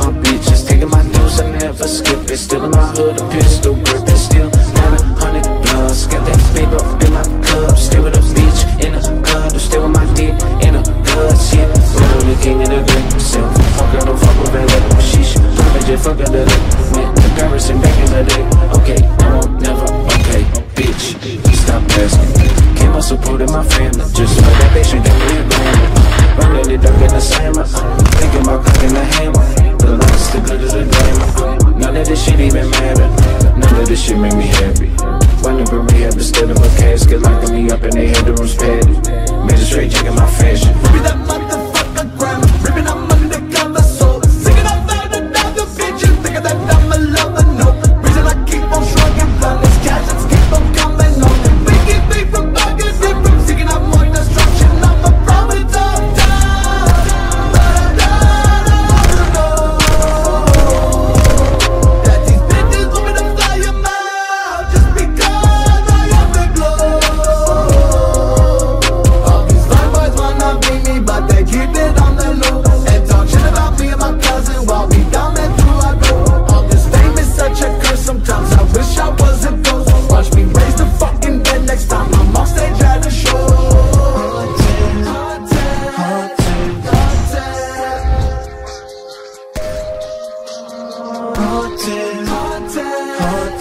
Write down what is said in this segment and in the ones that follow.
my bitches. Taking my dues, I never skip it. Still in my hood, a pistol gripping Still 900 bloods Got that paper in my cup. Stay with a bitch in a club Stay with my dick in a gut Yeah, roll the king in a grip. Self, fuck her, don't fuck with her She should probably just fuck her today Went to Paris and back in the day. Okay, no, never, okay Bitch, stop asking. Came out supporting my family. Just for that bitch and me a this shit even matter. None of this shit make me happy. Wind up in rehab instead of a casket Locking me up in the head, the room's padded Made a straight jacket my fashion.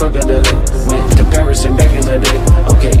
fucking delay. Went to Paris and back in the day. Okay,